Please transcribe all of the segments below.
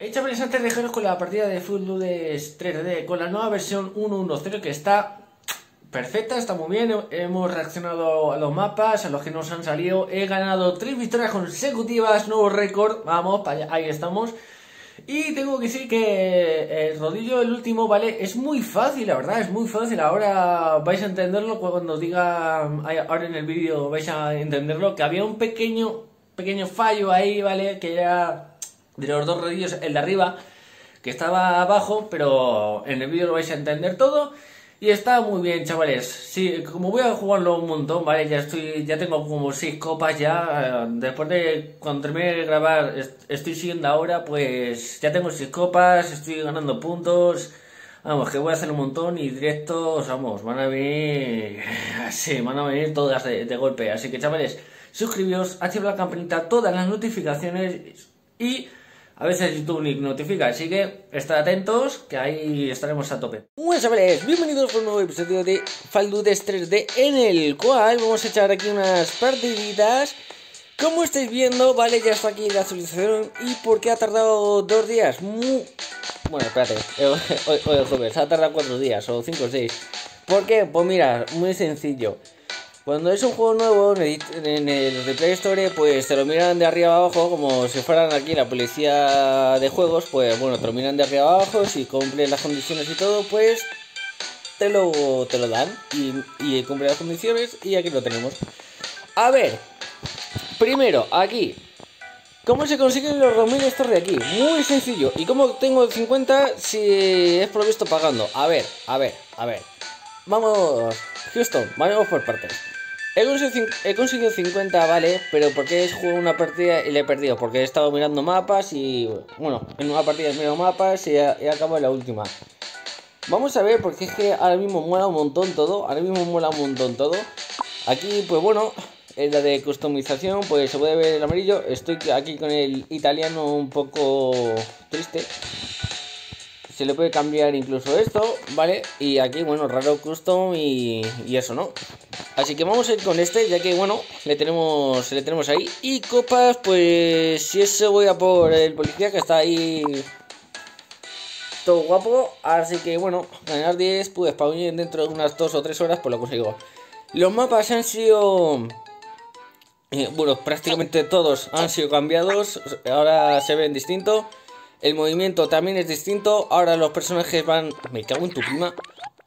He hecho antes de dejaros con la partida de Full 3D, con la nueva versión 1.1.0 que está perfecta, está muy bien. Hemos reaccionado a los mapas, a los que nos han salido. He ganado tres victorias consecutivas, nuevo récord. Vamos, ahí estamos. Y tengo que decir que el rodillo, el último, ¿vale? Es muy fácil, la verdad, es muy fácil. Ahora vais a entenderlo cuando os diga, ahora en el vídeo vais a entenderlo, que había un pequeño, pequeño fallo ahí, ¿vale? Que era de los dos rodillos, el de arriba, que estaba abajo, pero en el vídeo lo vais a entender todo. Y está muy bien, chavales. Sí, como voy a jugarlo un montón, ¿vale? Ya estoy, ya tengo como seis copas ya. Eh, después de cuando termine de grabar, estoy siguiendo ahora, pues ya tengo seis copas, estoy ganando puntos. Vamos, que voy a hacer un montón y directos, vamos, van a venir. Sí, van a venir todas de, golpe. Así que, chavales, suscribíos, activa la campanita, todas las notificaciones y a veces YouTube ni notifica, así que estad atentos, que ahí estaremos a tope. Buenas chavales, bienvenidos a un nuevo episodio de Faldudes 3D, en el cual vamos a echar aquí unas partiditas. Como estáis viendo, vale, ya está aquí la actualización. ¿Y por qué ha tardado dos días? Muy... Bueno, espérate, hoy, hoy es jueves, ha tardado cuatro días, o cinco o seis. ¿Por qué? Pues mira, muy sencillo. Cuando es un juego nuevo en el Replay Store, pues te lo miran de arriba abajo, como si fueran aquí la policía de juegos, pues bueno, te lo miran de arriba abajo, si cumples las condiciones y todo, pues te lo, te lo dan y, y cumple las condiciones y aquí lo tenemos. A ver, primero, aquí, ¿Cómo se consiguen los 2000 estos de aquí? Muy sencillo. ¿Y cómo tengo 50 si es provisto pagando? A ver, a ver, a ver. Vamos, Houston, vamos por partes. He conseguido, 50, vale, pero porque he jugado una partida y le he perdido, porque he estado mirando mapas y, bueno, en una partida he mirado mapas y he, acabado la última. Vamos a ver, porque es que ahora mismo mola un montón todo, ahora mismo mola un montón todo. Aquí, pues bueno, en la de customización, pues se puede ver el amarillo. Estoy aquí con el italiano un poco triste. Se le puede cambiar incluso esto, ¿vale? Y aquí, bueno, raro custom y, eso, ¿no? Así que vamos a ir con este, ya que, bueno, le tenemos, le tenemos ahí. Y copas, pues, si eso voy a por el policía que está ahí todo guapo. Así que, bueno, ganar 10, pues, para unir dentro de unas 2 o 3 horas, pues lo consigo. Los mapas han sido... Eh, bueno, prácticamente todos han sido cambiados. Ahora se ven distintos. El movimiento también es distinto. Ahora los personajes van... Me cago en tu prima.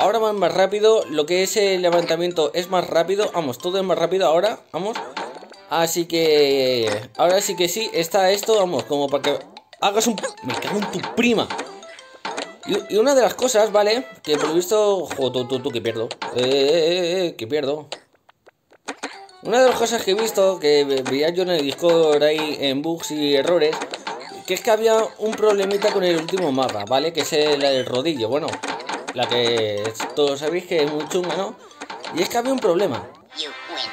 Ahora van más rápido, lo que es el levantamiento es más rápido, vamos, todo es más rápido ahora, vamos. Así que ahora sí que sí, está esto, vamos, como para que hagas un... Me cago en tu prima. Y, una de las cosas, ¿vale? Que por lo visto... Joder, tú, tú, que pierdo. Eh, eh, eh, eh, que pierdo. Una de las cosas que he visto, que veía yo en el Discord ahí en bugs y errores, que es que había un problemita con el último mapa, ¿vale? Que es el rodillo. Bueno, la que todos sabéis que es muy chunga, ¿no? Y es que había un problema.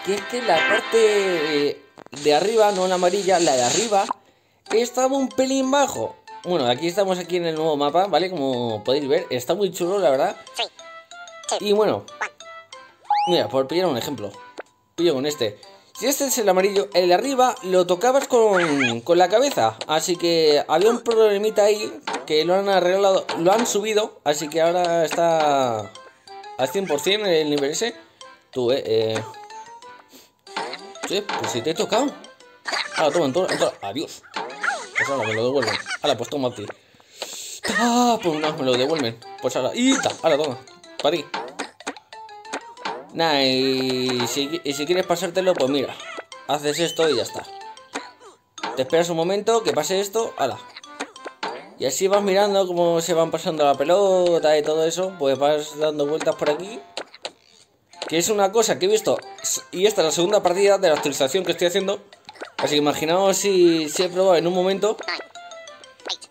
Que es que la parte de arriba, no la amarilla, la de arriba, estaba un pelín bajo. Bueno, aquí estamos aquí en el nuevo mapa, ¿vale? Como podéis ver, está muy chulo, la verdad. Y bueno, mira, por pillar un ejemplo, pillo con este. Si este es el amarillo, el de arriba lo tocabas con, con la cabeza. Así que había un problemita ahí que lo han arreglado, lo han subido. Así que ahora está al 100% el nivel ese. Tú, eh. eh. Sí, pues si te he tocado. Ahora toma, toma, toma. Adiós. Pues ahora me lo devuelven. Ahora, pues toma a ti. Ah, pues no, me lo devuelven. Pues ahora. ¡Y! Ahora toma. Para ti. Nah, y si, y si quieres pasártelo, pues mira, haces esto y ya está. Te esperas un momento, que pase esto, ala. Y así vas mirando cómo se van pasando la pelota y todo eso, pues vas dando vueltas por aquí. Que es una cosa que he visto, y esta es la segunda partida de la actualización que estoy haciendo. Así que imaginaos si, si he probado en un momento.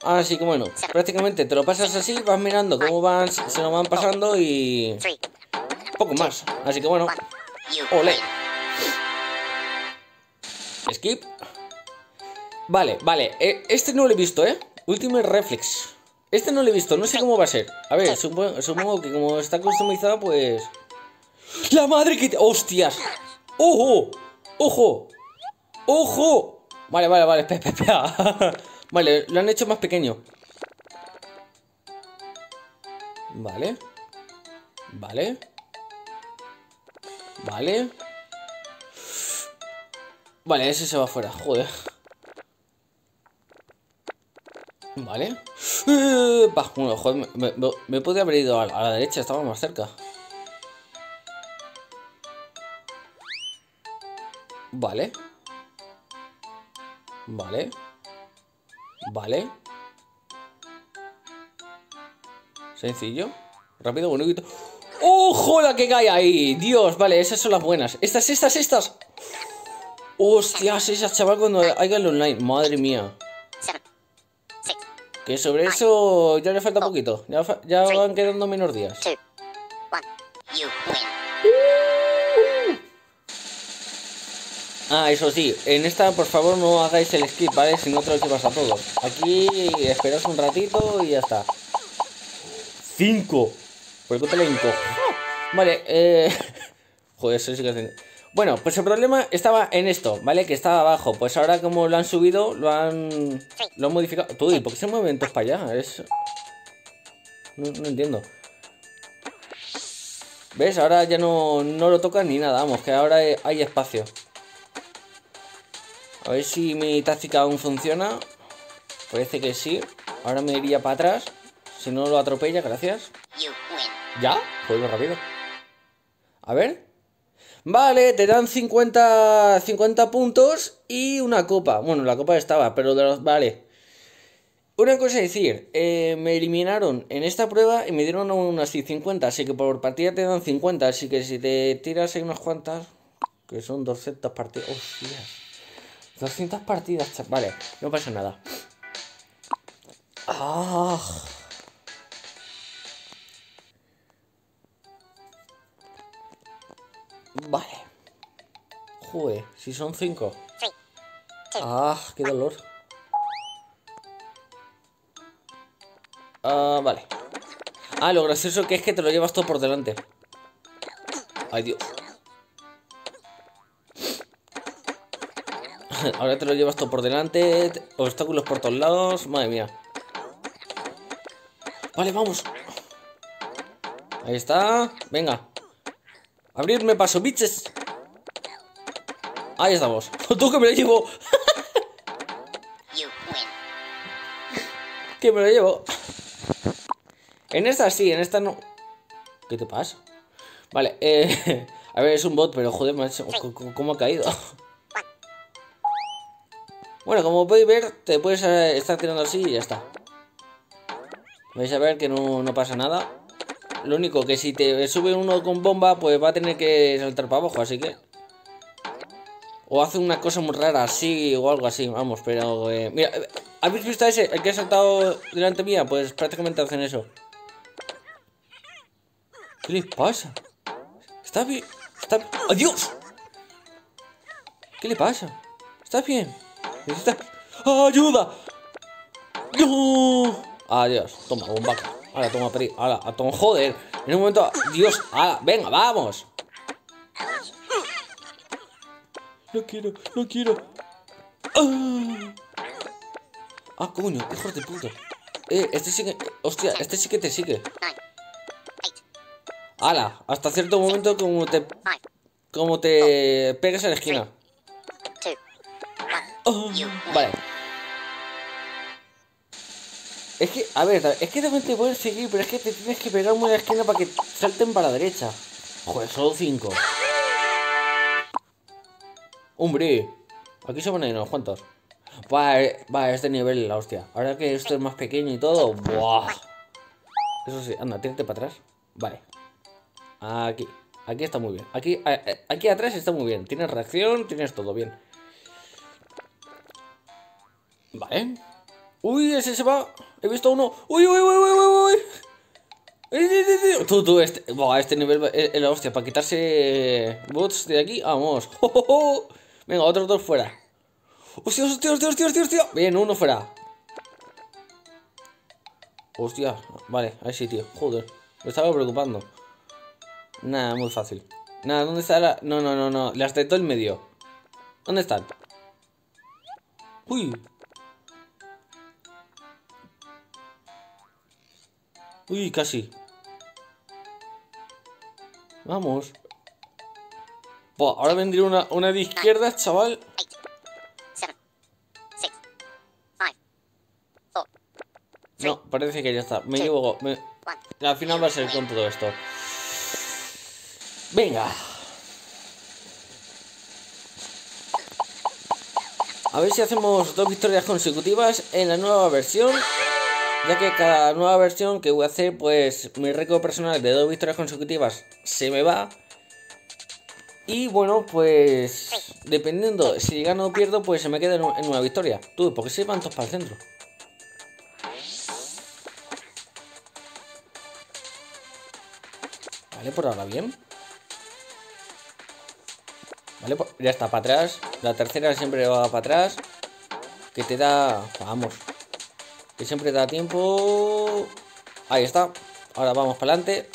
Así que bueno, prácticamente te lo pasas así, vas mirando cómo van, se lo van pasando y poco más. Así que bueno. Ole. Skip. Vale, vale. Eh, este no lo he visto, ¿eh? Ultimate Reflex. Este no lo he visto, no sé cómo va a ser. A ver, supongo, que como está customizado, pues... ¡La madre que te... ¡Hostias! ¡Ojo! ¡Ojo! ¡Ojo! Vale, vale, vale, espera, espera. vale, lo han hecho más pequeño. Vale. Vale. Vale. Vale, ese se va fuera, joder. Vale. Eh, bueno, joder, me, me, podría haber ido a, la derecha, estaba más cerca. Vale. Vale. Vale. Sencillo. Rápido, bonito. ¡Ojo la que cae ahí! Dios, vale, esas son las buenas. Estas, estas, estas. Hostias, esas, chaval, cuando haya el online. Madre mía. Que sobre eso ya le falta poquito. Ya, ya van quedando menos días. Ah, eso sí, en esta por favor no hagáis el skip, ¿vale? Si no te lo llevas a todos. Aquí esperas un ratito y ya está. 5. Por el elenco. Vale, eh... Joder, eso sí que es... Bueno, pues el problema estaba en esto, ¿vale? Que estaba abajo. Pues ahora como lo han subido, lo han... Lo han modificado. Tú, ¿y por qué se mueven todos para allá? Es... No, no entiendo. ¿Ves? Ahora ya no, no lo tocan ni nada, vamos, que ahora hay espacio. A ver si mi táctica aún funciona. Parece que sí. Ahora me iría para atrás. Si no lo atropella, gracias. ¿Ya? Juego rápido. A ver. Vale, te dan 50, 50 puntos y una copa. Bueno, la copa estaba, pero de los... Vale. Una cosa es decir, eh, me eliminaron en esta prueba y me dieron aún así 50, así que por partida te dan 50, así que si te tiras en unas cuantas, que son 200 partidas, hostias. 200 partidas, vale, no pasa nada. Ah. Vale. Joder, si son 5. Ah, qué dolor. Ah, vale. Ah, lo gracioso que es que te lo llevas todo por delante. Ay, Dios. Ahora te lo llevas todo por delante. Obstáculos por todos lados. Madre mía. Vale, vamos. Ahí está. Venga. Abrirme paso, bitches. Ahí estamos. Tú que me lo llevo. que me lo llevo. En esta sí, en esta no. ¿Qué te pasa? Vale, eh, a ver, es un bot, pero joder, ¿cómo ha caído? Bueno, como podéis ver, te puedes eh, estar tirando así y ya está. Vais a ver que no, pasa nada. Lo único que si te sube uno con bomba, pues va a tener que saltar para abajo, así que... O hace una cosa muy rara así o algo así, vamos, pero... Eh, mira, ¿habéis visto ese? El que ha saltado delante mía, pues prácticamente hacen eso. ¿Qué les pasa? ¿Está bien? ¿Está... ¡Adiós! ¿Qué le pasa? ¿Está bien? ¡Ayuda! ¡No! Adiós. Toma, bombaca. Ahora, toma, peri. Ahora, toma, joder. En un momento. Dios. Ahora, venga, vamos. No quiero, no quiero. ¡Ah! ah, coño, hijos de puta. Eh, este sí que. Hostia, este sí que te sigue. ¡Hala! Hasta cierto momento, como te. Como te pegas en la esquina. Oh, vale. Es que, a ver, es que también te puedes seguir, pero es que te tienes que pegar muy a la esquina para que salten para la derecha. Joder, solo 5. Hombre, aquí se ir unos cuantos. Va, va, este nivel, la hostia. Ahora que esto es más pequeño y todo, ¡buah! Eso sí, anda, tírate para atrás. Vale. Aquí. Aquí está muy bien. Aquí, aquí atrás está muy bien. Tienes reacción, tienes todo bien. Vale. Uy, ese se va. He visto uno. Uy, uy, uy, uy, uy, uy. Tú, tú, este, este nivel es la hostia. Para quitarse bots de aquí, vamos. Venga, otros dos fuera. Hostia, hostia, hostia, hostia, hostia, hostia. Bien, uno fuera. Hostia, vale, ahí sí, tío. Joder, me estaba preocupando. Nada, muy fácil. Nada, ¿dónde está la.? No, no, no, no. Las de todo el medio. ¿Dónde están? Uy, Uy, casi. Vamos. Buah, ahora vendría una, una de izquierda, chaval. No, parece que ya está. Me equivoco. Me... Al final va a ser con todo esto. Venga. A ver si hacemos dos victorias consecutivas en la nueva versión. Ya que cada nueva versión que voy a hacer, pues mi récord personal de dos victorias consecutivas se me va. Y bueno, pues dependiendo si gano o pierdo, pues se me queda en una victoria. Tú, porque se van todos para el centro. Vale, por ahora bien. Vale, pues ya está, para atrás. La tercera siempre va para atrás. Que te da... Vamos. Que siempre da tiempo... Ahí está. Ahora vamos para adelante.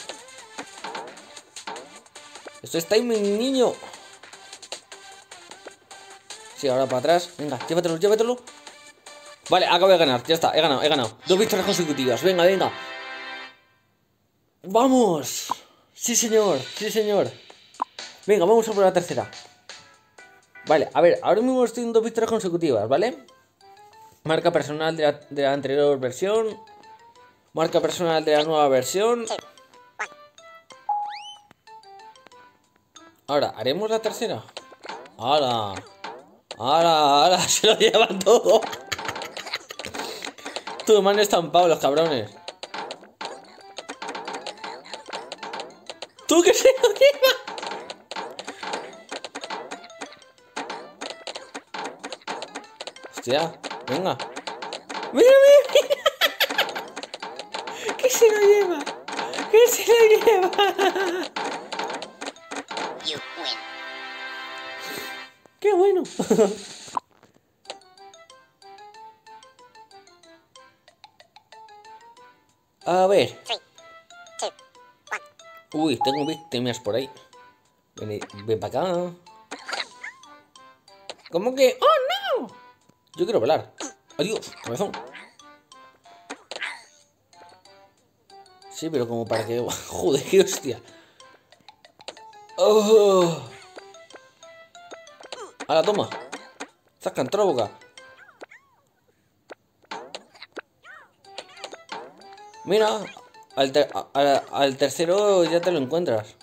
Esto es timing, niño. Sí, ahora para atrás. Venga, llévatelo, llévatelo. Vale, acabo de ganar. Ya está, he ganado, he ganado. Dos victorias consecutivas. Venga, venga. ¡Vamos! Sí, señor, sí, señor. Venga, vamos a por la tercera. Vale, a ver, ahora mismo estoy en dos victorias consecutivas, ¿vale? Marca personal de la, anterior versión. Marca personal de la nueva versión. Ahora, ¿haremos la tercera? ¡Hala! ¡Hala! ¡Hala! Se lo llevan todo. Tu man estampado, los cabrones. ¡Tú que se lo lleva! Hostia, venga. ¡Mira, mira! ¿Qué se lo lleva? ¿Qué se lo lleva? ¡Qué bueno! A ver. Uy, tengo víctimas por ahí. Ven, ven para acá. ¿Cómo que? Yo quiero volar. Adiós, cabezón. Sí, pero como para que... Joder, qué hostia. Oh. la toma. Saca, entra boca. Mira, al, tercero ya te lo encuentras.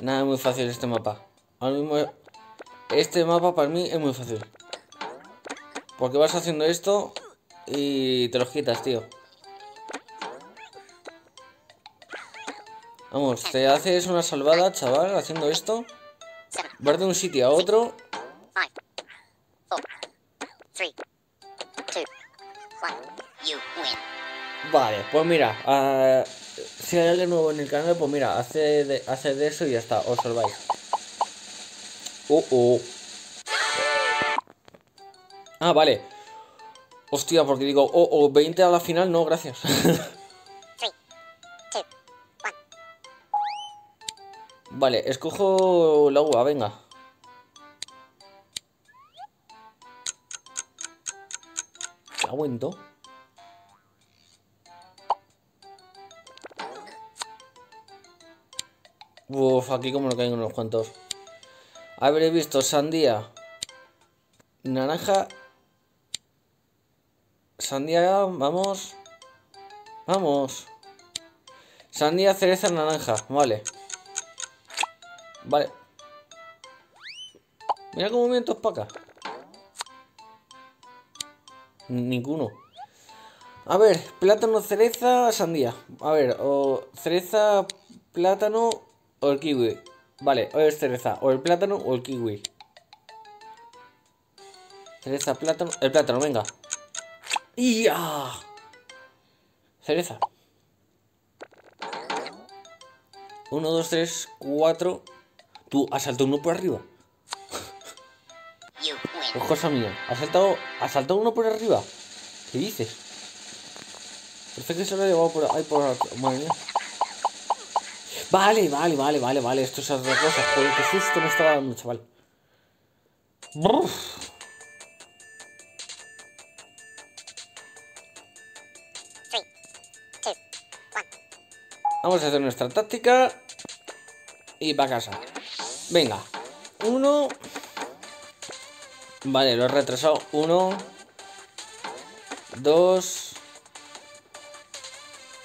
Nada, es muy fácil este mapa. Ahora mismo, este mapa para mí es muy fácil. Porque vas haciendo esto y te los quitas, tío. Vamos, te haces una salvada, chaval, haciendo esto. Vas de un sitio a otro Vale, pues mira, uh, si hay alguien nuevo en el canal, pues mira, hace de, hace de eso y ya está, os salváis. Uh, uh. Ah, vale. Hostia, porque digo, oh, oh, 20 a la final, no, gracias. vale, escojo la uva, venga. Aguento. Uf, aquí como no caen unos cuantos. Habré visto sandía, naranja, sandía, vamos, vamos. Sandía, cereza, naranja, vale. Vale. Mira cómo vientos para acá. Ninguno. A ver, plátano, cereza, sandía. A ver, o cereza, plátano, o el kiwi. Vale, o es cereza, o el plátano o el kiwi. Cereza, plátano. El plátano, venga. ¡Ya! Cereza. Uno, dos, tres, cuatro. Tú, has saltado uno por arriba. Pues cosa mía. ¿Has saltado, ¿Has saltado uno por arriba? ¿Qué dices? Que se lo ha llevado por ahí por. Madre mía. Vale, vale, vale, vale, vale. Esto es otra cosa. Joder, qué susto me estaba dando, chaval. Vamos a hacer nuestra táctica y para casa. Venga, uno. Vale, lo he retrasado. Uno, dos.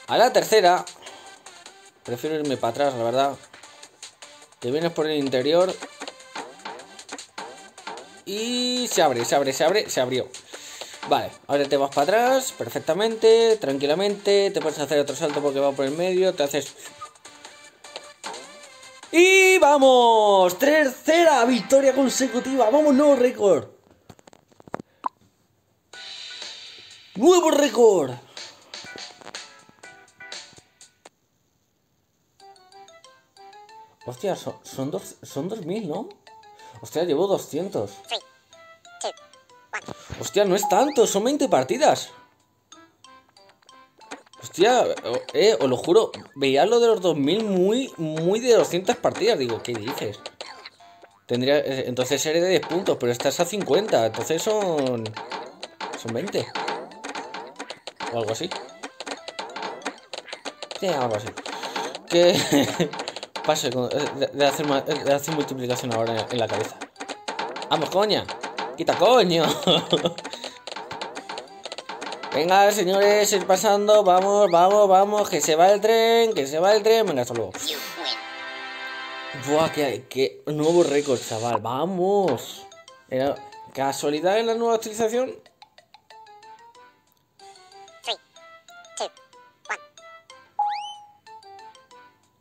A la tercera Prefiero irme para atrás, la verdad. Te vienes por el interior. Y se abre, se abre, se abre, se abrió. Vale, ahora te vas para atrás, perfectamente, tranquilamente. Te puedes hacer otro salto porque va por el medio. Te haces... Y vamos, tercera victoria consecutiva. Vamos, nuevo récord. Nuevo récord. Hostia, son, son, dos, son 2000, ¿no? Hostia, llevo 200. Hostia, no es tanto, son 20 partidas. Hostia, eh, os lo juro, veía lo de los 2000 muy, muy de 200 partidas. Digo, ¿qué dices? Tendría, eh, entonces sería de 10 puntos, pero estás a 50, entonces son... Son 20. O algo así. Sí, algo así. Que... Pase eh, de, hacer, de hacer multiplicación ahora en la cabeza. ¡Vamos, coña! ¡Quita coño! Venga, señores, ir pasando. Vamos, vamos, vamos. Que se va el tren, que se va el tren. Venga, hasta luego. Buah, qué, qué nuevo récord, chaval. Vamos. Era casualidad en la nueva utilización.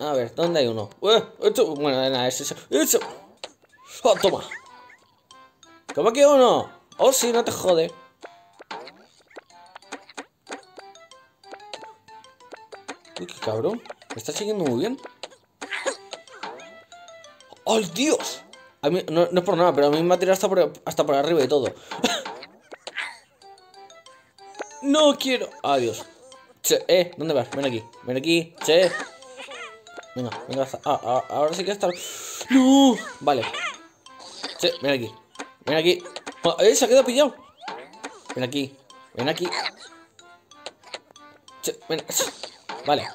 A ver, ¿dónde hay uno? bueno, nada, es eso. ¡Oh, toma! ¿Cómo que uno? Oh, sí, no te jode. Uy, qué cabrón. Me está siguiendo muy bien. ¡Ay, Dios! Mí, no, es por nada, pero a mí me ha tirado hasta por, hasta por arriba y todo. no quiero. Adiós. Che, eh, ¿dónde vas? Ven aquí. Ven aquí. Che. Venga, venga, ah, ah, ahora sí que está. ¡No! Vale. Sí, ven aquí. Ven aquí. Ah, ¡Eh! Se ha quedado pillado. Ven aquí. Ven aquí. Sí, ven. Vale.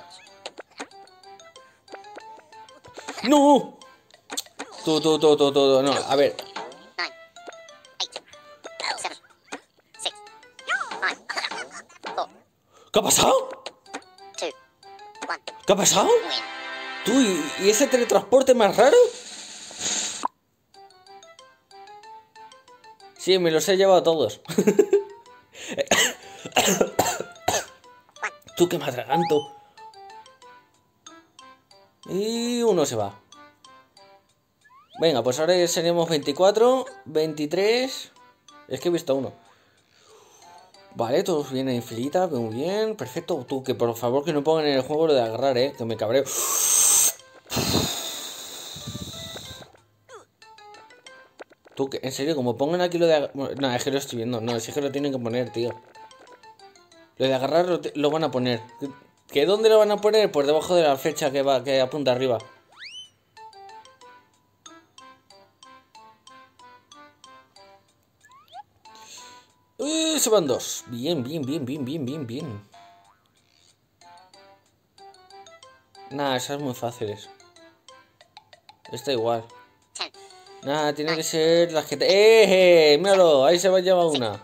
¡No! Tú, tú, tú, tú, tú. No, a ver. ¿Qué ha pasado? ¿Qué ha pasado? ¿Y ese teletransporte más raro? Sí, me los he llevado a todos. Tú que me atraganto. Y uno se va. Venga, pues ahora seríamos 24, 23. Es que he visto uno. Vale, todos vienen en filita, muy bien, perfecto. Tú, que por favor que no pongan en el juego lo de agarrar, eh, que me cabreo. En serio, como pongan aquí lo de... No, es que lo estoy viendo. No, es que lo tienen que poner, tío. Lo de agarrar lo, van a poner. ¿Que dónde lo van a poner? Por debajo de la flecha que va, que apunta arriba. Uy, se van dos. Bien, bien, bien, bien, bien, bien, bien. Nada, esas muy fáciles. Está igual. Nada, tiene que ser la gente. ¡Eh! Míralo, ahí se va a llevar una.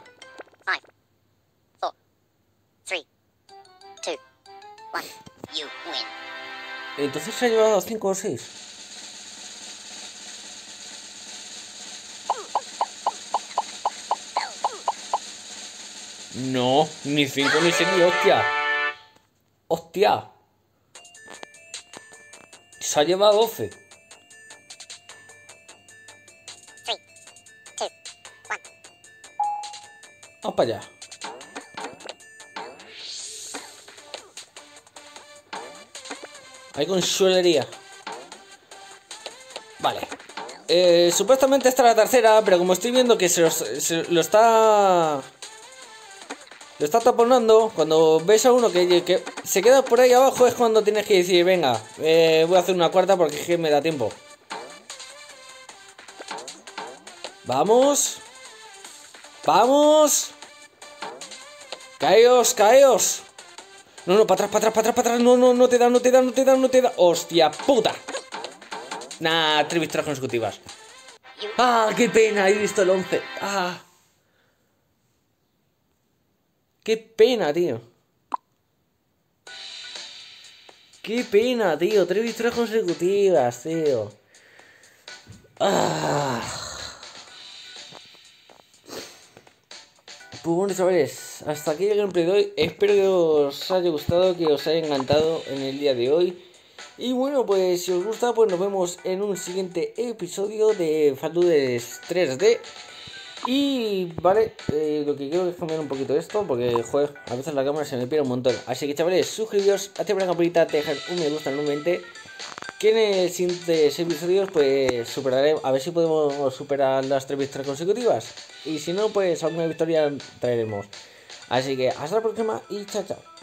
Entonces se ha llevado 5 o 6. No, ni 5 ni 6 ni hostia. Hostia. Se ha llevado 12. Para allá. Hay con suelería. Vale. Eh, supuestamente está la tercera, pero como estoy viendo que se, lo está... Lo está taponando, cuando ves a uno que, se queda por ahí abajo es cuando tienes que decir, venga, eh, voy a hacer una cuarta porque es que me da tiempo. Vamos. Vamos. Caeos, caeos. No, no, para atrás, para atrás, para atrás, para atrás. No, no, no te da, no te da, no te da, no te da. ¡Hostia puta! Nah, tres victorias consecutivas. ¡Ah, qué pena! He visto el 11. ¡Ah! ¡Qué pena, tío! ¡Qué pena, tío! Tres victorias consecutivas, tío. ¡Ah! Pues bueno, chavales, hasta aquí el gameplay de hoy. Espero que os haya gustado, que os haya encantado en el día de hoy. Y bueno, pues si os gusta, pues nos vemos en un siguiente episodio de Faldudes 3D. Y vale, eh, lo que quiero es cambiar un poquito esto, porque joder, a veces la cámara se me pierde un montón. Así que chavales, suscribiros, activad la campanita, dejar un me gusta nuevamente. Que en el siguiente episodios, pues superaré, a ver si podemos superar las tres victorias consecutivas. Y si no, pues alguna victoria traeremos. Así que hasta la próxima y chao, chao.